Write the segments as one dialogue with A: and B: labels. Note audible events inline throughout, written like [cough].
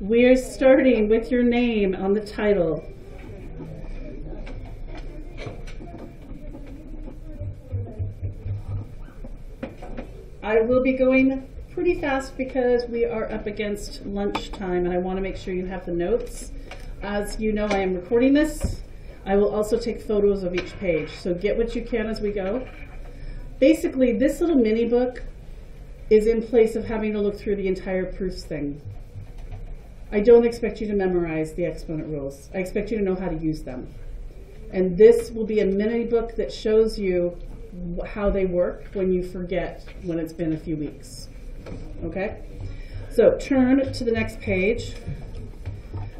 A: We're starting with your name on the title. I will be going pretty fast because we are up against lunchtime and I want to make sure you have the notes. As you know, I am recording this. I will also take photos of each page, so get what you can as we go. Basically, this little mini book is in place of having to look through the entire proofs thing. I don't expect you to memorize the exponent rules. I expect you to know how to use them. And this will be a mini book that shows you how they work when you forget when it's been a few weeks. Okay? So turn to the next page.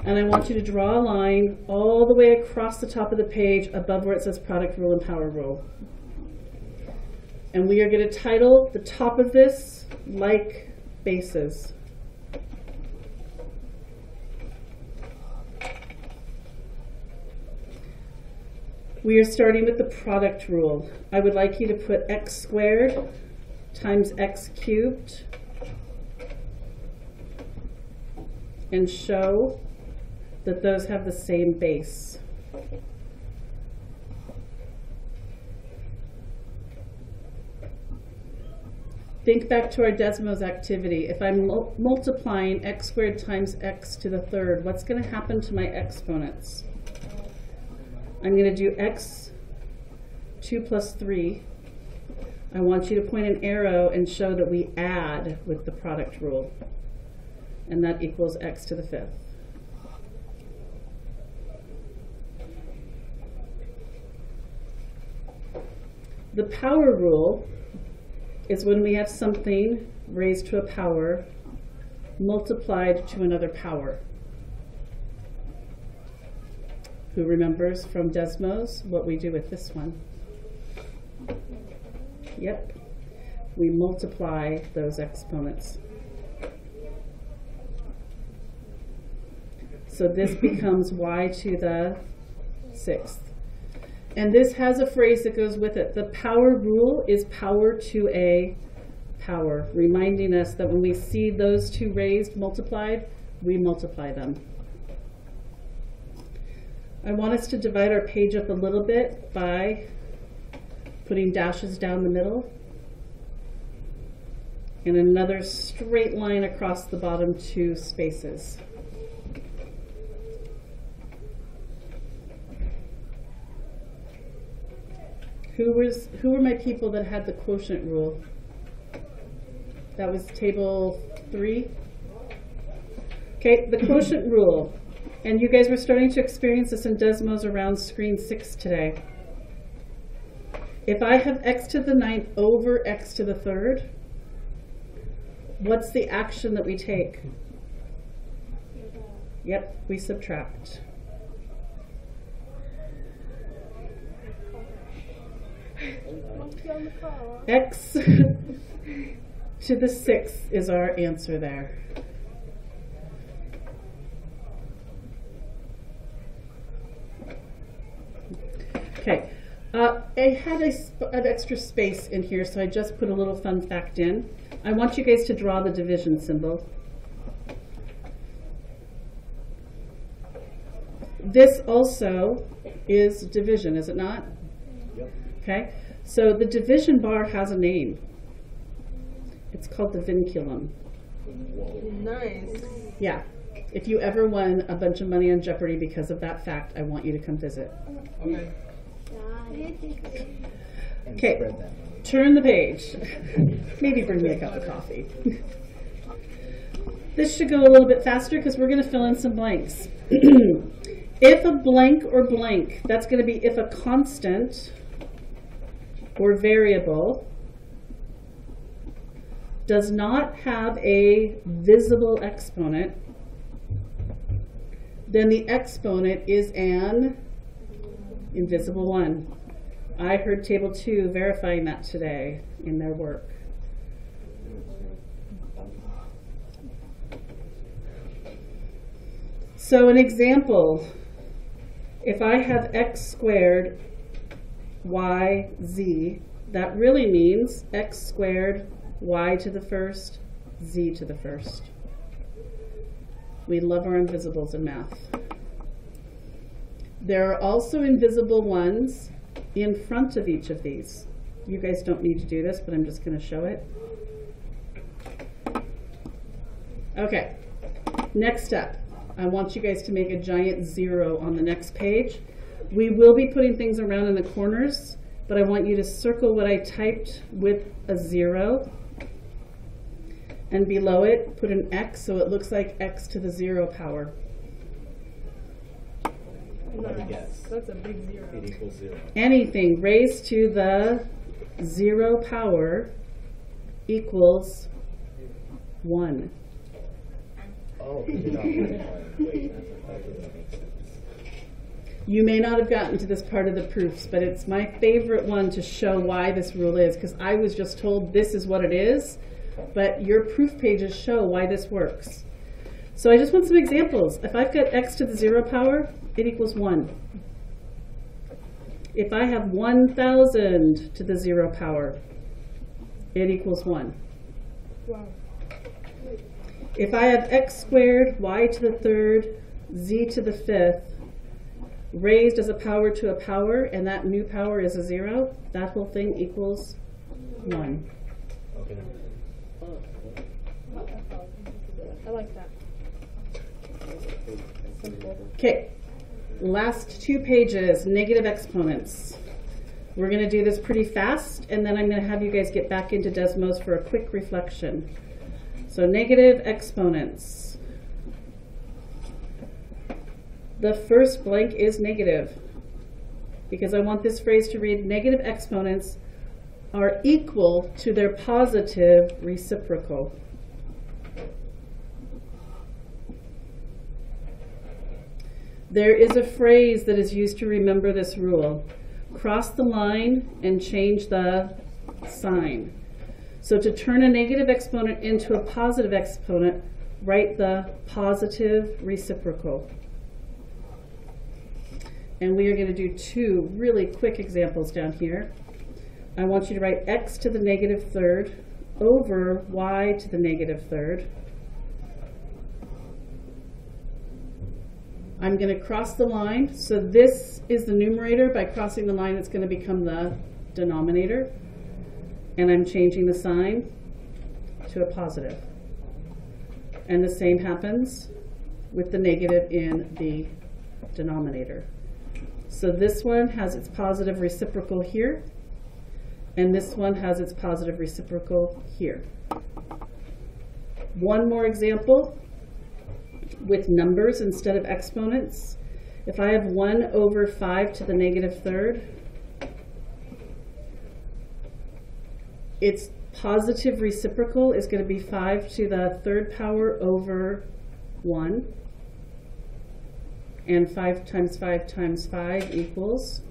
A: And I want you to draw a line all the way across the top of the page above where it says product rule and power rule. And we are going to title the top of this like bases. We are starting with the product rule. I would like you to put x squared times x cubed and show that those have the same base. Think back to our Desmos activity. If I'm multiplying x squared times x to the third, what's going to happen to my exponents? I'm going to do x 2 plus 3. I want you to point an arrow and show that we add with the product rule. And that equals x to the fifth. The power rule is when we have something raised to a power multiplied to another power. Who remembers from Desmos what we do with this one? Yep. We multiply those exponents. So this [laughs] becomes y to the sixth. And this has a phrase that goes with it. The power rule is power to a power, reminding us that when we see those two raised multiplied, we multiply them. I want us to divide our page up a little bit by putting dashes down the middle and another straight line across the bottom two spaces. Who was who were my people that had the quotient rule? That was table three. Okay, the quotient rule. And you guys were starting to experience this in Desmos around screen six today. If I have x to the ninth over x to the third, what's the action that we take? Yep, we subtract. X [laughs] to the sixth is our answer there. Okay, uh, I had a sp- an extra space in here, so I just put a little fun fact in. I want you guys to draw the division symbol. This also is division, is it not? Yep. Okay, so the division bar has a name. It's called the vinculum.
B: Nice.
A: Yeah. If you ever won a bunch of money on Jeopardy because of that fact, I want you to come visit.
B: Okay.
A: Okay. Turn the page. [laughs] Maybe bring me a cup of coffee. [laughs] this should go a little bit faster because we're going to fill in some blanks. [clears throat] if a blank or blank, that's going to be if a constant or variable does not have a visible exponent, then the exponent is an invisible one. I heard table two verifying that today in their work. So an example, if I have x squared y z, that really means x squared y to the first, z to the first. We love our invisibles in math. There are also invisible ones in front of each of these. You guys don't need to do this, but I'm just going to show it. Okay, next step. I want you guys to make a giant zero on the next page. We will be putting things around in the corners, but I want you to circle what I typed with a zero. And below it, put an X so it looks like X to the zero power.
C: Let me
B: Nice.
C: guess.
B: That's a big zero.
C: It equals zero.
A: Anything raised to the zero power equals one.
C: Oh, you did not put it on. Wait, that doesn't make sense.
A: You may not have gotten to this part of the proofs, but it's my favorite one to show why this rule is, because I was just told this is what it is, but your proof pages show why this works. So I just want some examples. If I've got x to the zero power, it equals one. If I have 1,000 to the zero power, it equals one.
B: Wow.
A: If I have x squared, y to the third, z to the fifth, raised as a power to a power, and that new power is a zero, that whole thing equals one.
C: Okay.
B: I like that.
A: Okay, last two pages, negative exponents. We're gonna do this pretty fast, and then I'm gonna have you guys get back into Desmos for a quick reflection. So negative exponents. The first blank is negative, because I want this phrase to read, negative exponents are equal to their positive reciprocal. There is a phrase that is used to remember this rule. Cross the line and change the sign. So to turn a negative exponent into a positive exponent, write the positive reciprocal. And we are going to do two really quick examples down here. I want you to write x to the negative third over y to the negative third. I'm going to cross the line. So this is the numerator. By crossing the line, it's going to become the denominator. And I'm changing the sign to a positive. And the same happens with the negative in the denominator. So this one has its positive reciprocal here, and this one has its positive reciprocal here. One more example with numbers instead of exponents. If I have 1 over 5 to the negative third, its positive reciprocal is going to be 5 to the third power over 1. And 5 times 5 times 5 equals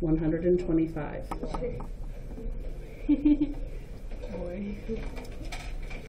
A: 125. [laughs] [laughs]
B: Boy.